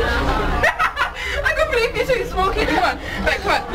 I can't believe you two smoking. Come on, back, come on.